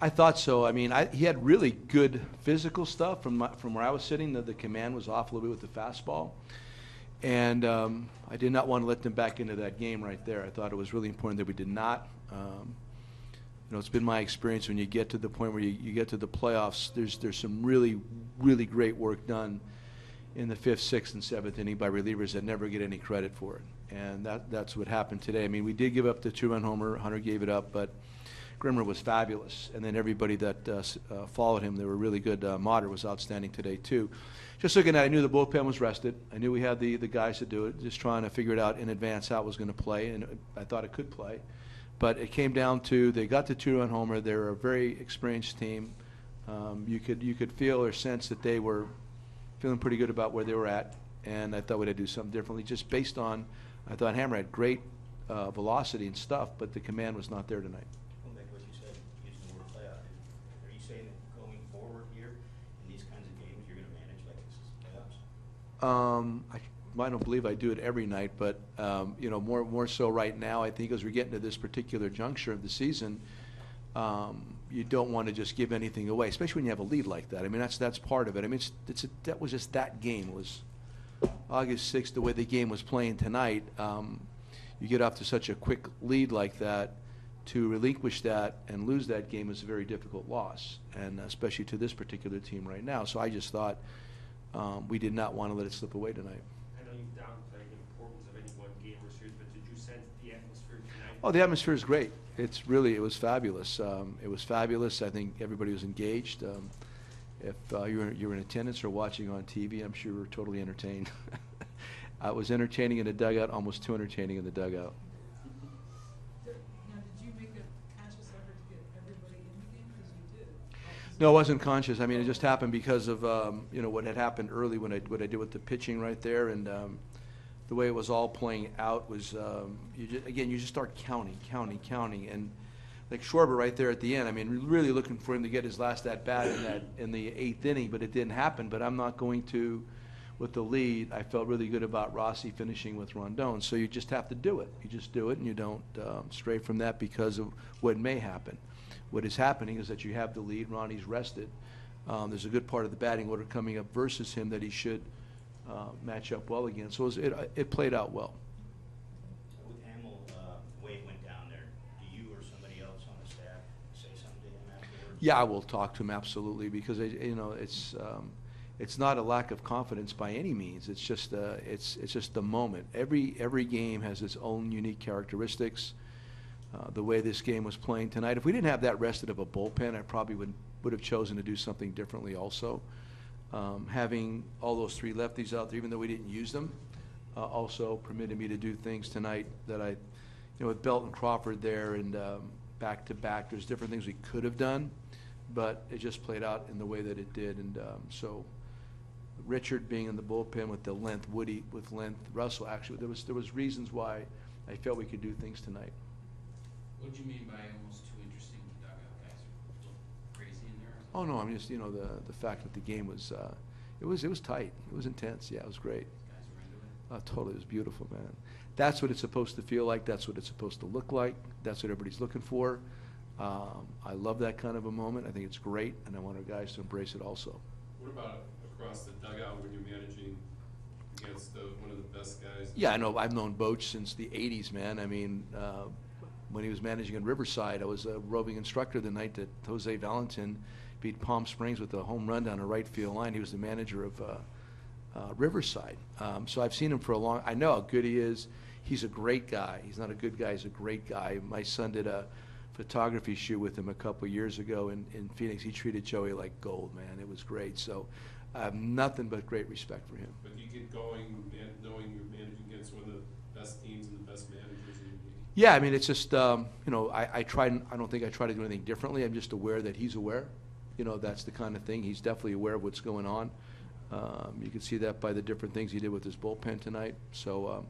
I thought so. I mean, I, he had really good physical stuff from my, from where I was sitting. The, the command was off a little bit with the fastball, and um, I did not want to let them back into that game right there. I thought it was really important that we did not. Um, you know, it's been my experience when you get to the point where you, you get to the playoffs. There's there's some really really great work done in the fifth, sixth, and seventh inning by relievers that never get any credit for it, and that that's what happened today. I mean, we did give up the two-run homer. Hunter gave it up, but Grimmer was fabulous, and then everybody that uh, uh, followed him, they were really good. Uh, Motte was outstanding today too. Just looking at, it, I knew the bullpen was rested. I knew we had the the guys to do it. Just trying to figure it out in advance how it was going to play, and I thought it could play. But it came down to they got the two-run homer. They're a very experienced team. Um, you could you could feel or sense that they were feeling pretty good about where they were at, and I thought we'd do something differently, just based on. I thought Hammel had great uh, velocity and stuff, but the command was not there tonight. Going back to what you said, using the word playoff, are you saying that going forward here, in these kinds of games, you're gonna manage like this is playoffs? Um, I, I don't believe I do it every night, but, um, you know, more, more so right now, I think as we're getting to this particular juncture of the season, um, you don't want to just give anything away, especially when you have a lead like that. I mean, that's, that's part of it. I mean, it's, it's, a- that was just that game, It was August sixth, the way the game was playing tonight. Um, you get off to such a quick lead like that, to relinquish that and lose that game is a very difficult loss, and especially to this particular team right now. So I just thought, um, we did not want to let it slip away tonight. I know you've downplayed the importance of any one game or series, but did you sense the atmosphere tonight? Oh, the atmosphere is great. It's really, it was fabulous. Um, it was fabulous. I think everybody was engaged. Um, if uh, you were you were in attendance or watching on TV, I'm sure you were totally entertained. I was entertaining in the dugout, almost too entertaining in the dugout. Did- Now, did you make a conscious effort to get everybody in the game? Because you did. No, I wasn't conscious. I mean, it just happened because of, um, you know, what had happened early when I, what I did with the pitching right there, and, um, the way it was all playing out was, um, you ju- again, you just start counting, counting, counting, and like Schwarber right there at the end, I mean, really looking for him to get his last at-bat in that, in the eighth inning, but it didn't happen, but I'm not going to, with the lead, I felt really good about Rossi finishing with Rondon, so you just have to do it. You just do it, and you don't, um, stray from that because of what may happen. What is happening is that you have the lead, Ronnie's rested. Um, there's a good part of the batting order coming up versus him that he should uh, match up well against. So it, was- it, it played out well. With Hammel, uh, Wade went down there, do you or somebody else on the staff say something to him afterwards? Yeah, I will talk to him absolutely because I, you know it's um, it's not a lack of confidence by any means. It's just uh, it's it's just the moment. Every every game has its own unique characteristics. Uh, the way this game was playing tonight, if we didn't have that rested of a bullpen, I probably would would have chosen to do something differently. Also, um, having all those three lefties out there, even though we didn't use them, uh, also permitted me to do things tonight that I, you know, with Belt and Crawford there and um, back to back, there's different things we could have done, but it just played out in the way that it did, and um, so. Richard being in the bullpen with the length, Woody with length, Russell actually, there was there was reasons why I felt we could do things tonight. What do you mean by almost too interesting dugout guys? A little crazy in there? or Oh no, I'm just you know the the fact that the game was uh, it was it was tight, it was intense, yeah, it was great. Guys were into it? Oh, totally, it was beautiful, man. That's what it's supposed to feel like. That's what it's supposed to look like. That's what everybody's looking for. Um, I love that kind of a moment. I think it's great, and I want our guys to embrace it also. What about across the dugout when you're managing against the, one of the best guys? Yeah, I know. I've known Boch since the '80s, man. I mean, uh, when he was managing in Riverside, I was a roving instructor the night that Jose Valentin beat Palm Springs with a home run down the right field line. He was the manager of uh, uh, Riverside, um, so I've seen him for a long. I know how good he is. He's a great guy. He's not a good guy. He's a great guy. My son did a photography shoot with him a couple years ago in, in Phoenix. He treated Joey like gold, man. It was great. So I have nothing but great respect for him. But you get going, knowing you're managing against one of the best teams and the best managers. Yeah, I mean, it's just, um, you know, I, I try, and- I don't think I try to do anything differently. I'm just aware that he's aware. You know, that's the kind of thing. He's definitely aware of what's going on. Um, you can see that by the different things he did with his bullpen tonight. So, um,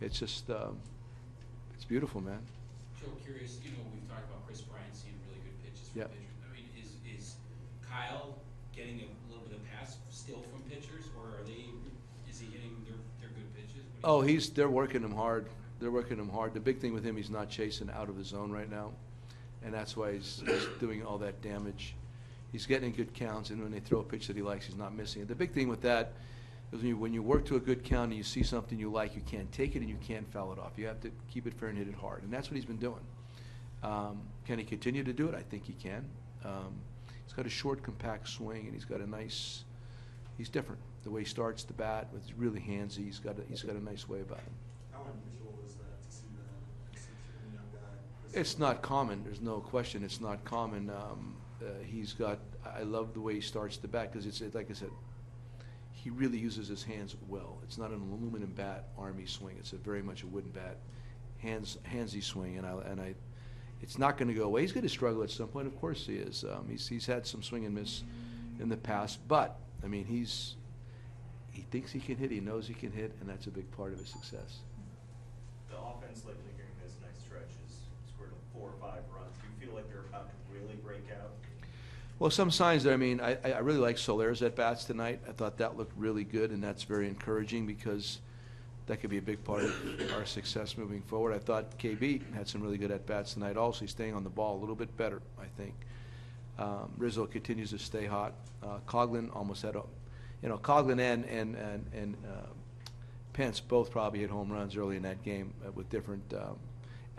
it's just, um, it's beautiful, man. Joe, curious, you know, we've talked about Kris Bryant seeing really good pitches from Yep. pitchers. I mean, is, is Kyle getting a little bit of pass still from pitchers, or are they, is he getting their, their good pitches? What do you Oh, think? he's, they're working him hard. They're working him hard. The big thing with him, he's not chasing out of the zone right now. And that's why he's, he's doing all that damage. He's getting good counts, and when they throw a pitch that he likes, he's not missing it. The big thing with that is when you, when you work to a good count and you see something you like, you can't take it and you can't foul it off. You have to keep it fair and hit it hard, and that's what he's been doing. Um, can he continue to do it? I think he can. Um, he's got a short, compact swing, and he's got a nice. He's different. The way he starts the bat, with really handsy. He's got a, he's got a nice way about him. How unusual is that to see that in such a young guy? this It's not common. There's no question. It's not common. Um, uh, he's got. I love the way he starts the bat because it's like I said. He really uses his hands well. It's not an aluminum bat, army swing. It's a very much a wooden bat, hands handsy swing, and I and I. It's not going to go away. He's going to struggle at some point. Of course he is. Um, he's he's had some swing and miss in the past, but I mean he's. He thinks he can hit. He knows he can hit, and that's a big part of his success. The offense lately during this nice stretch has scored four or five runs. Do you feel like they're about to really break out? Well, some signs there. I mean, I, I really like Soler's at bats tonight. I thought that looked really good, and that's very encouraging because that could be a big part of our success moving forward. I thought KB had some really good at bats tonight. Also, he's staying on the ball a little bit better, I think. Um, Rizzo continues to stay hot. Uh, Coghlan almost had a, you know, Coghlan and and and, and uh, Pence both probably hit home runs early in that game uh, with different um,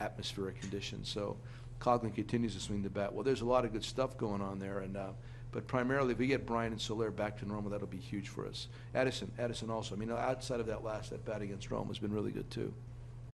atmospheric conditions. So Coghlan continues to swing the bat. Well, there's a lot of good stuff going on there, and uh, but primarily if we get Bryant and Soler back to normal, that'll be huge for us. Addison, Addison also. I mean, outside of that last at bat against Romo has been really good too.